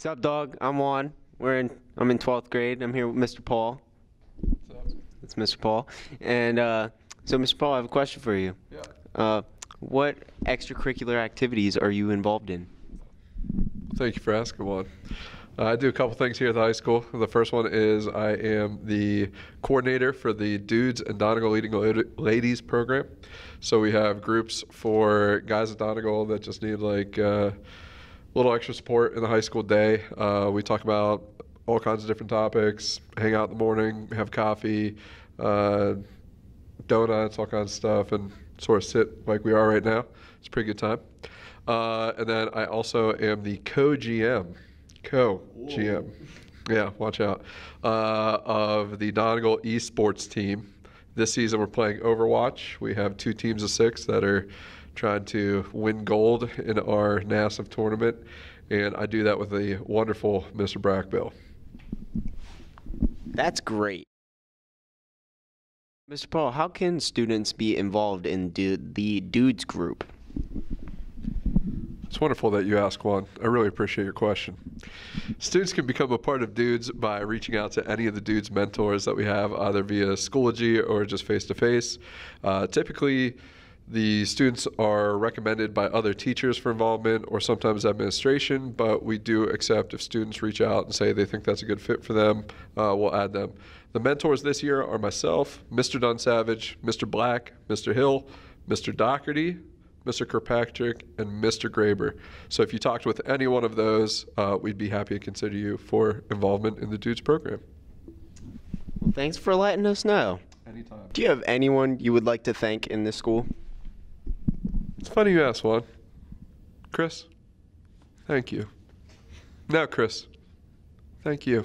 What's up, dog? I'm Juan. We're in. I'm in 12th grade. I'm here with Mr. Paul. What's up? That's Mr. Paul. And uh, so, Mr. Paul, I have a question for you. Yeah. Uh, what extracurricular activities are you involved in? Thank you for asking one. Uh, I do a couple things here at the high school. The first one is I am the coordinator for the Dudes and Donegal Leading Ladies program. So we have groups for guys at Donegal that just need like uh, little extra support in the high school day. Uh, we talk about all kinds of different topics, hang out in the morning, have coffee, uh, donuts, all kinds of stuff, and sort of sit like we are right now. It's a pretty good time. Uh, and then I also am the co GM, co GM, yeah, watch out, uh, of the Donegal esports team. This season we're playing Overwatch. We have two teams of six that are trying to win gold in our NASEF tournament. And I do that with the wonderful Mr. Brackbill. That's great. Mr. Paul, how can students be involved in du- the Dudes group? It's wonderful that you ask one. I really appreciate your question. Students can become a part of Dudes by reaching out to any of the Dudes mentors that we have, either via Schoology or just face to face. Uh, typically, the students are recommended by other teachers for involvement or sometimes administration, but we do accept if students reach out and say they think that's a good fit for them, uh, we'll add them. The mentors this year are myself, Mr. Dunsavage, Mr. Black, Mr. Hill, Mr. Doherty, Mr. Kirkpatrick, and Mr. Graber. So if you talked with any one of those, uh, we'd be happy to consider you for involvement in the Dudes program. Well, thanks for letting us know. Anytime. Do you have anyone you would like to thank in this school? Funny you ask one. Chris, thank you. Now, Chris, thank you.